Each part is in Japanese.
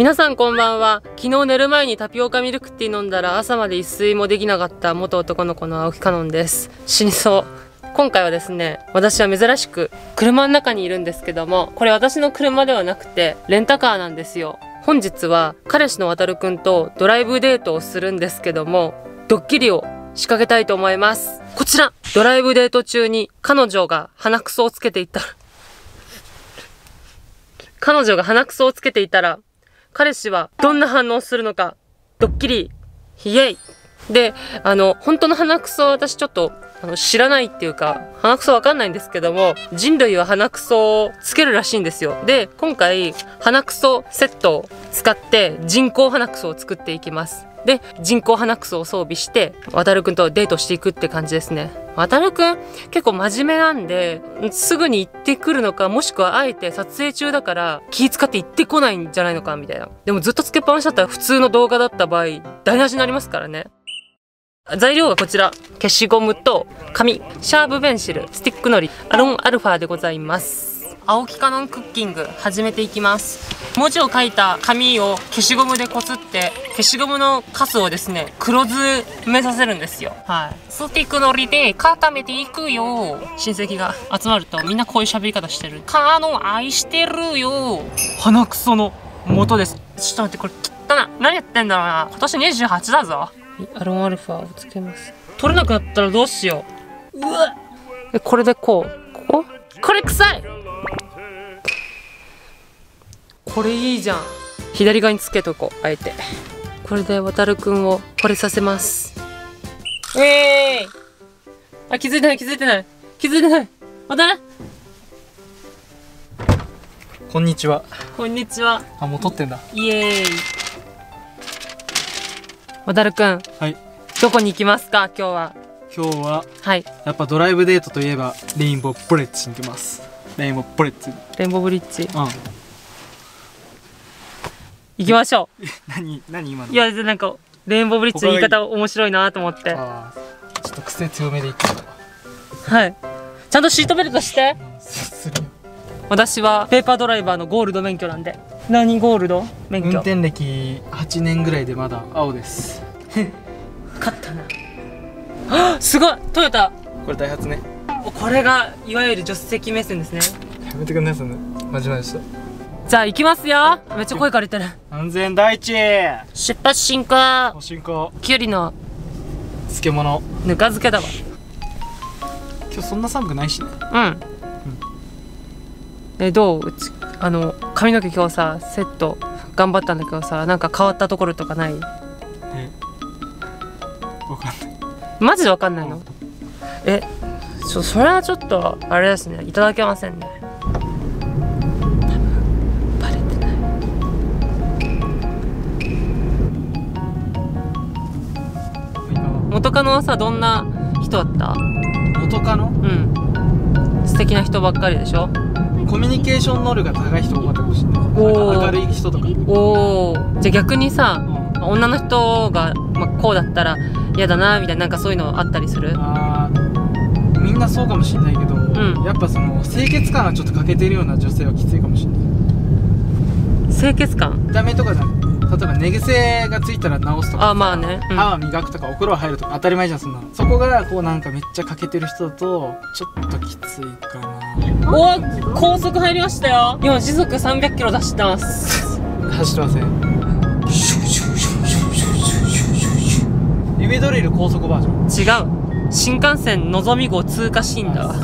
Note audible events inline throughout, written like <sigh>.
皆さんこんばんは。昨日寝る前にタピオカミルクティー飲んだら朝まで一睡もできなかった元男の子の青木かのんです。死にそう。今回はですね私は珍しく車の中にいるんですけどもこれ私の車ではなくてレンタカーなんですよ。本日は彼氏の渡るくんとドライブデートをするんですけどもドッキリを仕掛けたいと思います。こちらドライブデート中に彼女が鼻くそをつけていた彼女が鼻くそをつけていたら彼氏はどんな反応するのか、ドッキリ、イエイで、あの、本当の鼻くそは私ちょっと、あの、知らないっていうか、鼻くそわかんないんですけども、人類は鼻くそをつけるらしいんですよ。で、今回、鼻くそセットを使って人工鼻くそを作っていきます。で、人工鼻くそを装備して、渡るくんとデートしていくって感じですね。渡るくん、結構真面目なんで、すぐに行ってくるのか、もしくはあえて撮影中だから気使って行ってこないんじゃないのか、みたいな。でもずっとつけっぱなしだったら普通の動画だった場合、台無しになりますからね。材料はこちら。消しゴムと紙、シャープペンシル、スティックのり、アロンアルファでございます。青木カノンクッキング始めていきます。文字を書いた紙を消しゴムでこすって消しゴムのカスをですね黒ずめさせるんですよ。はい。スティックのりで固めていくよ。親戚が集まるとみんなこういう喋り方してる。カノン愛してるよ。鼻くその元です。ちょっと待ってこれ汚な何やってんだろうな。今年28だぞ。アロンアルファをつけます。取れなくなったらどうしよう。うわ。これでこうここ？これ臭いこれいいじゃん。左側につけとこうあえて。これで渡るくんを惚れさせます。えー、あ気づいてない気づいてない。気づいてない。渡る。こんにちは。こんにちは。あもう撮ってんだ。イエーイ。渡るくんはい。どこに行きますか？今日は。今日ははい。やっぱドライブデートといえばレインボーブレッジに行きます。レインボーブレッジ。レインボーブリッジ。うん行きましょう。<laughs> 何何今の？いやなんかレインボーブリッジの言い方面白いなと思って。あちょっと癖強めでいくはい。ちゃんとシートベルトして。私はペーパードライバーのゴールド免許なんで。何ゴールド？免許。運転歴8年ぐらいでまだ青です。<laughs> 勝ったな。すごい！トヨタ。これダイハツね。これがいわゆる助手席目線ですね。やめてください？マジマジでじゃあ行きますよ。めっちゃ声かれてる。安全第一。出発進行。進行。きゅうりの漬物。ぬか漬けだわ。今日そんな寒くないしね。うん、うん、えどう？うちあの髪の毛今日さセット頑張ったんだけどさなんか変わったところとかない？えわかんない。マジでわかんないの？えそそれはちょっとあれですね。いただけませんね元カノはさどんな人だった？元カノ？うん。素敵な人ばっかりでしょ？コミュニケーション能力が高い人多かったかもしれない。明るい人とか。おおじゃあ逆にさ、うん、女の人が、まあ、こうだったら嫌だなみたいななんかそういうのあったりする？あみんなそうかもしれないけど、うん、やっぱその清潔感がちょっと欠けてるような女性はきついかもしれない。清潔感？見た目とかじゃなくて例えば寝癖がついたら直すとかあまあね、うん、歯磨くとかお風呂入るとか当たり前じゃんそんな。そこがこうなんかめっちゃ欠けてる人だとちょっときついかな。おお高速入りましたよ。今時速300キロ出してます。<laughs> 走ってません。指ドリル高速バージョン。違う。新幹線のぞみ号通過シーンだわ。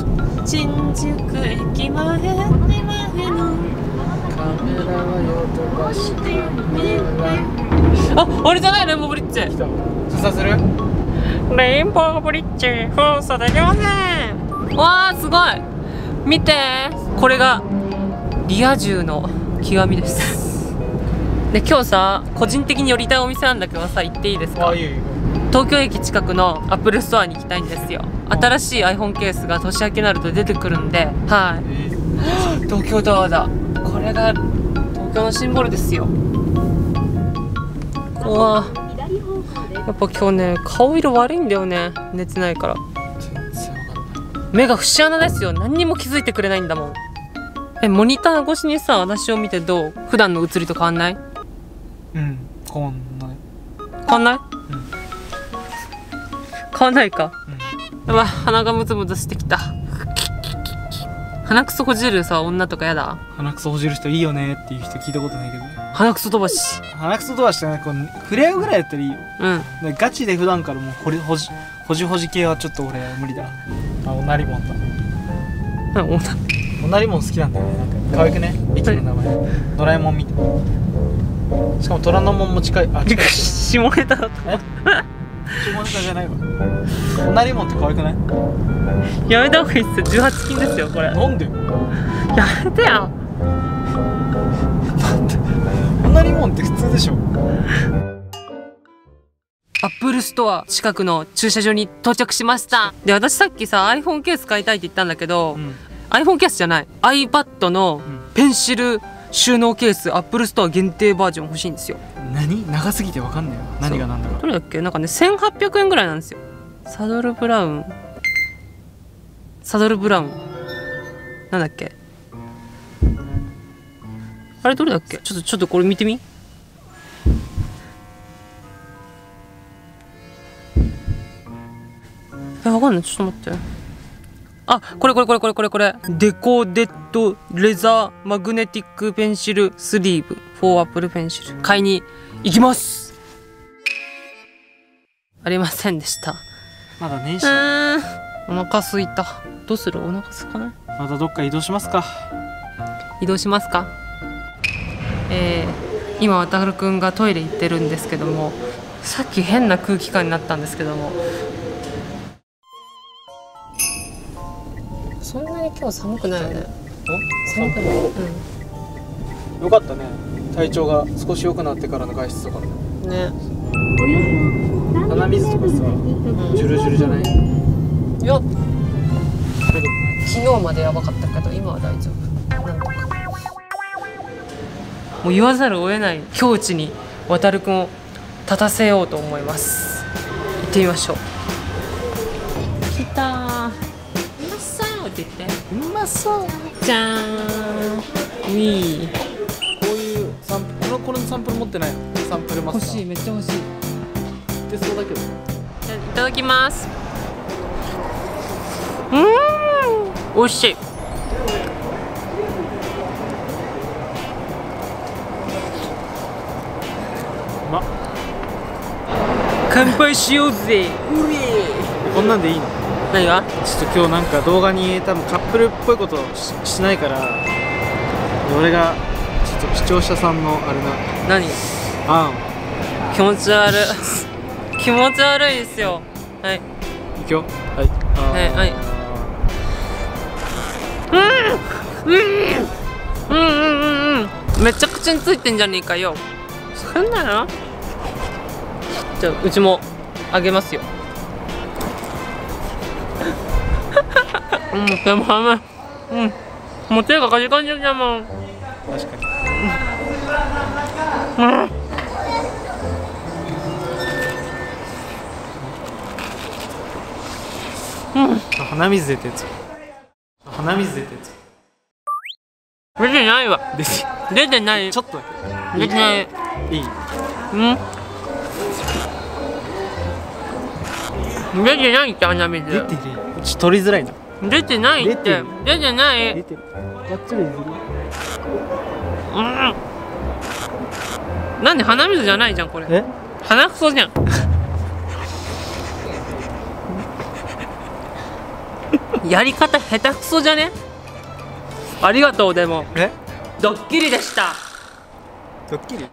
新宿駅前前のあ、あれじゃないレインボーブリッジ。操作する？レインボーブリッジ封鎖できません。わーすごい。見て。これがリア充の極みです。で今日さ個人的に寄りたいお店なんだけどさ行っていいですか？東京駅近くのアップルストアに行きたいんですよ。新しい iPhone ケースが年明けになると出てくるんではい、えー、<gasps> 東京タワーだ。これが東京のシンボルですようわやっぱ今日ね顔色悪いんだよね。寝てないから。目が節穴ですよ。何にも気づいてくれないんだもん。えモニター越しにさ私を見てどう？普段の写りと変わんない？うん変わんない。変わんない、変わんないか。やばい鼻がムズムズしてきた鼻くそほじるさ女とかやだ？鼻くそほじる人いいよねっていう人聞いたことないけど鼻くそ飛ばし。鼻くそ飛ばしてねこう触れ合うぐらいやったらいいよ。うん。でガチで普段からもうほじほじほじ系はちょっと俺無理だ。あおなりもんだ。うん女。おなりもん好きなんだよね。なんか可愛くね？駅の名前。ドラえもんみたい。しかも虎ノ門も近い。あ <laughs> 近い。下ネタだとえ下ネタじゃないわ。おなりもんって可愛くない？やめた方がいいっすよ。18禁ですよこれ。やなんで？めてよ。おなりもんって普通でしょ。Apple Store 近くの駐車場に到着しました。で私さっきさ iPhone ケース買いたいって言ったんだけど、うん。iPhone ケースじゃない。iPad のん。ペンシル収納ケース Apple Store 限定バージョン欲しいんですよ。何？長すぎてわかんないよ。何が何だか。どれだっけ？なんかね1800円ぐらいなんですよ。サドルブラウン。サドルブラウン。なんだっけ？あれどれだっけ？ちょっとちょっとこれ見てみ。えわかんない。ちょっと待ってあこれこれこれこれこれ。これ Decoded Leather Magnetic Pencil Sleeve for Apple Pencil。買いに行きます。ありませんでした。まだ年う始お腹すいた。どうする？お腹すかない？またどっか移動しますか。移動しますか？えー、今渡るくんがトイレ行ってるんですけどもさっき変な空気感になったんですけども今日寒くないよね。寒くない？うん。よかったね。体調が少し良くなってからの外出とかね。鼻水とかさジュルジュルじゃない？いや。昨日までやばかったけど今は大丈夫。なんとか。もう言わざるを得ない境地に渡るくんを立たせようと思います。行ってみましょうって言って。うまそう。じゃーん。ウィー。こういうサンプル。このこのサンプル持ってないの？サンプルマスター。欲しいめっちゃ欲しい。ってそうだけ。どじゃあいただきます。うーん。美味しい。うまっ。乾杯しようぜ。こんなんでいいの？何がちょっと今日なんか動画に多分カップルっぽいことししないから俺がちょっと視聴者さんのあれな。何？あ気持ち悪い。<laughs> 気持ち悪いですよ。はい。んいくよ。はい。はい。はい。うん。うん。うん。うん。めっちゃ口についてん。じゃねえかよそん。なのじゃあうちもあげますようんでも甘い。うん。もう手がかじかんじゃうじゃんもん確かにうん。あ鼻水出てる鼻水出てるや出てないわ。つ出て出てない。ちょっとだけ。出てない。いい？うん。出てないって鼻水。出てるちょっと取りづらいな出てないって。出てる。出てない。出てる。がっつり出てる。うん。なんで鼻水じゃないじゃんこれ。え？鼻くそじゃん。<laughs> やり方下手くそじゃね？ありがとうでも。え？ドッキリでした。ドッキリ？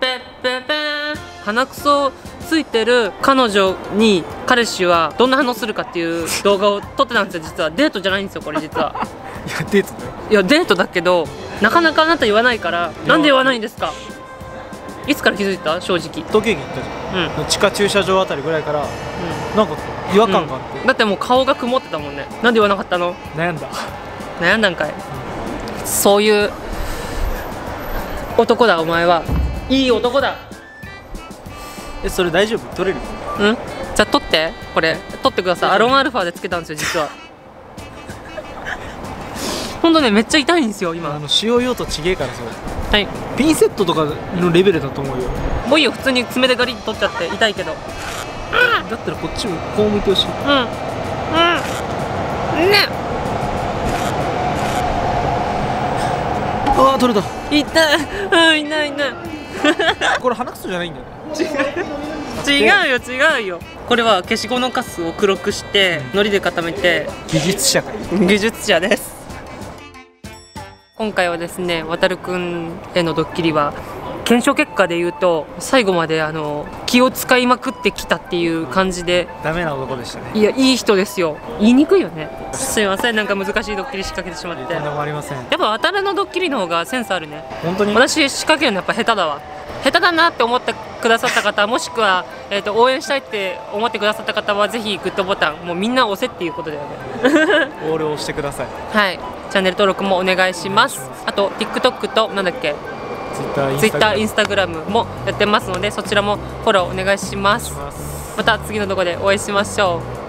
鼻くそついてる彼女に彼氏はどんな反応するかっていう動画を撮ってたんですよ実は。デートじゃないんですよこれ実は。<laughs> いやデートだよいやデートだけどなかなかあなた言わないからなんで言わないんですか？いつから気づいた？正直。東京駅行ったじうん、ゃん。地下駐車場あたりぐらいからなんか違和感があって、うん。だってもう顔が曇ってたもんね。なんで言わなかったの？悩んだ。悩んだんかい。そういう男だお前は。いい男だえそれ大丈夫？取れる？うん？じゃあ撮って。これ。撮ってください。アロンアルファでつけたんですよ実は。ほんとねめっちゃ痛いんですよあ今の使用用途ちげえからさはい。ピンセットとかのレベルだと思うよ。もういいよ普通に爪でガリッと取っちゃって。痛いけど。だったらこっちもこう向いてほしい。うん。うん。ね。ああ取れた。痛い。うん痛い痛い。これ鼻くそじゃないんだよね違うよ違うよ。これは消しゴムのカスを黒くして糊で固めて技術者か技術者です。今回はですね渡るくんへのドッキリは検証結果で言うと最後まであの気を使いまくってきたっていう感じでダメな男でしたね。いやいい人ですよ。言いにくいよね。すいませんなんか難しいドッキリ仕掛けてしまって。とんでもありません。やっぱ渡るのドッキリの方がセンスあるね。本当に？私仕掛けるのやっぱ下手だわ下手だなって思ってくださった方もしくは、えー、と応援したいって思ってくださった方はぜひグッドボタンもうみんな押せっていうことだよね。<laughs> オールを押してください。はい。チャンネル登録もお願いします。あと TikTok となんだっけ？Twitter、Twitter、Instagram もやってますのでそちらもフォローお願いします。します。また次の動画でお会いしましょう